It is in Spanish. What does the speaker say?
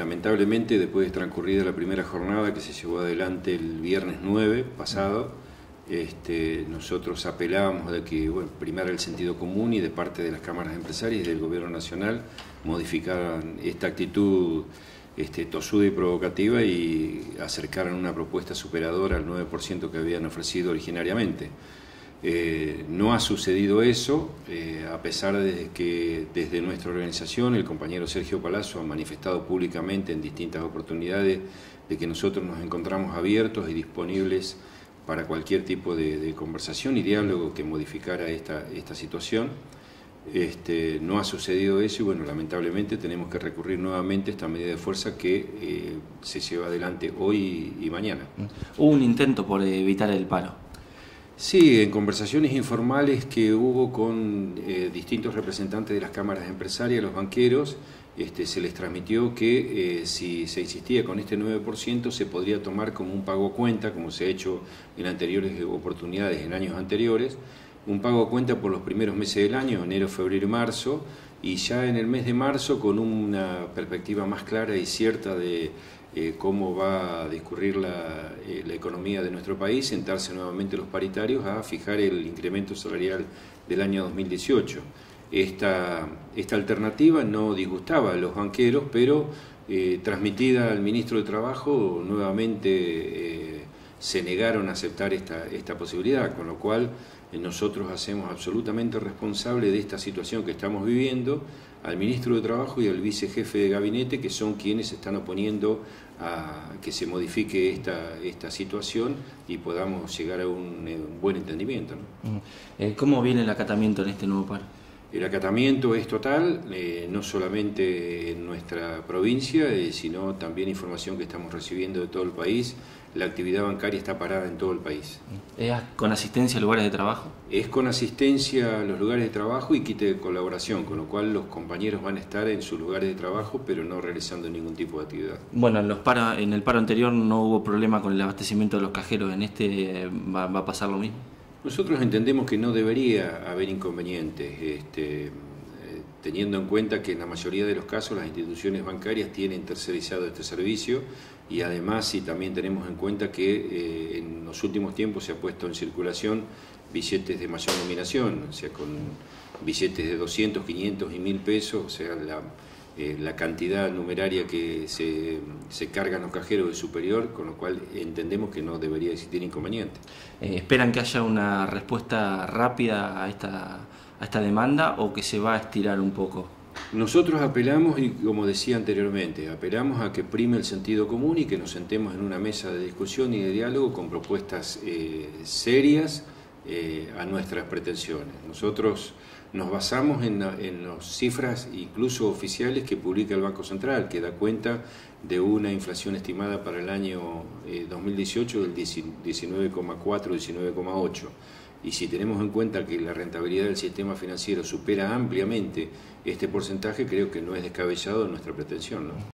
lamentablemente, después de transcurrida la primera jornada que se llevó adelante el viernes 9 pasado, este, nosotros apelábamos de que bueno, primara el sentido común y de parte de las cámaras empresarias y del gobierno nacional modificaran esta actitud este, tosuda y provocativa y acercaran una propuesta superadora al 9% que habían ofrecido originariamente. Eh, no ha sucedido eso, eh, a pesar de que desde nuestra organización el compañero Sergio Palazzo ha manifestado públicamente en distintas oportunidades de que nosotros nos encontramos abiertos y disponibles para cualquier tipo de, conversación y diálogo que modificara esta, situación. Este, no ha sucedido eso y bueno, lamentablemente tenemos que recurrir nuevamente a esta medida de fuerza que eh, se lleva adelante hoy y, mañana. Hubo un intento por evitar el paro. Sí, en conversaciones informales que hubo con eh, distintos representantes de las cámaras empresarias, los banqueros, este, se les transmitió que eh, si se insistía con este 9% se podría tomar como un pago cuenta, como se ha hecho en anteriores oportunidades, en años anteriores, un pago cuenta por los primeros meses del año, enero, febrero y marzo, y ya en el mes de marzo con una perspectiva más clara y cierta de eh, cómo va a discurrir la, eh, la, economía de nuestro país, sentarse nuevamente los paritarios a fijar el incremento salarial del año 2018. Esta, esta alternativa no disgustaba a los banqueros, pero eh, transmitida al ministro de Trabajo, nuevamente se negaron a aceptar esta, esta posibilidad, con lo cual nosotros hacemos absolutamente responsable de esta situación que estamos viviendo al ministro de Trabajo y al vicejefe de gabinete, que son quienes están oponiendo a que se modifique esta, esta situación y podamos llegar a un, buen entendimiento. Mm. ¿Cómo viene el acatamiento en este nuevo paro? El acatamiento es total, eh, no solamente en nuestra provincia, eh, sino también información que estamos recibiendo de todo el país. La actividad bancaria está parada en todo el país. ¿Es con asistencia a lugares de trabajo? Es con asistencia a los lugares de trabajo y quite de colaboración, con lo cual los compañeros van a estar en sus lugares de trabajo, pero no realizando ningún tipo de actividad. Bueno, en, los en el paro anterior no hubo problema con el abastecimiento de los cajeros, ¿en este va a pasar lo mismo? Nosotros entendemos que no debería haber inconvenientes, este, eh, teniendo en cuenta que en la mayoría de los casos las instituciones bancarias tienen tercerizado este servicio y además si también tenemos en cuenta que eh, en los últimos tiempos se ha puesto en circulación billetes de mayor nominación, o sea, con billetes de 200, 500 y 1000 pesos, o sea, la eh, la cantidad numeraria que se, se cargan los cajeros es superior, con lo cual entendemos que no debería existir inconveniente. Eh, ¿Esperan que haya una respuesta rápida a esta, a esta demanda o que se va a estirar un poco? Nosotros apelamos, y como decía anteriormente, apelamos a que prime el sentido común y que nos sentemos en una mesa de discusión y de diálogo con propuestas eh, serias a nuestras pretensiones. Nosotros nos basamos en, las cifras incluso oficiales que publica el Banco Central, que da cuenta de una inflación estimada para el año 2018 eh, del 19,4, 19,8. Y si tenemos en cuenta que la rentabilidad del sistema financiero supera ampliamente este porcentaje, creo que no es descabellado nuestra pretensión. ¿no?